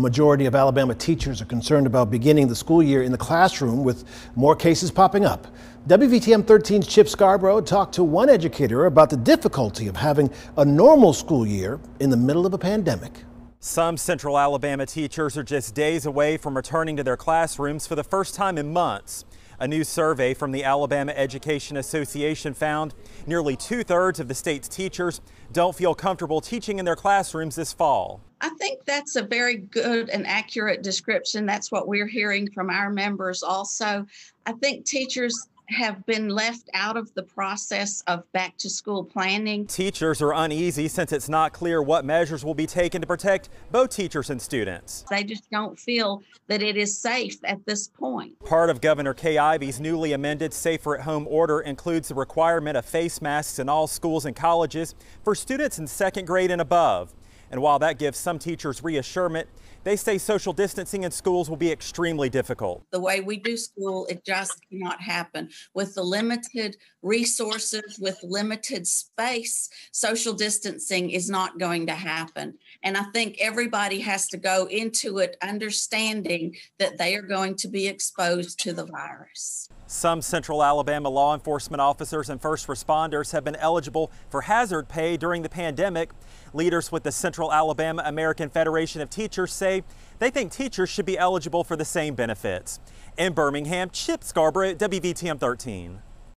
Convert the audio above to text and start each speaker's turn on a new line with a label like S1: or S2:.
S1: Majority of Alabama teachers are concerned about beginning the school year in the classroom with more cases popping up. WVTM 13's Chip Scarborough talked to one educator about the difficulty of having a normal school year in the middle of a pandemic.
S2: Some Central Alabama teachers are just days away from returning to their classrooms for the first time in months. A new survey from the Alabama Education Association found nearly two thirds of the state's teachers don't feel comfortable teaching in their classrooms this fall.
S3: I think that's a very good and accurate description. That's what we're hearing from our members also. I think teachers have been left out of the process of back to school planning.
S2: Teachers are uneasy since it's not clear what measures will be taken to protect both teachers and students.
S3: They just don't feel that it is safe at this point.
S2: Part of Governor Kay Ivey's newly amended Safer at Home order includes the requirement of face masks in all schools and colleges for students in second grade and above. And while that gives some teachers reassurance, they say social distancing in schools will be extremely difficult.
S3: The way we do school, it just cannot happen. With the limited resources, with limited space, social distancing is not going to happen. And I think everybody has to go into it understanding that they are going to be exposed to the virus.
S2: Some Central Alabama law enforcement officers and first responders have been eligible for hazard pay during the pandemic. Leaders with the Central Alabama American Federation of Teachers say they think teachers should be eligible for the same benefits. In Birmingham, Chip Scarborough, WVTM 13.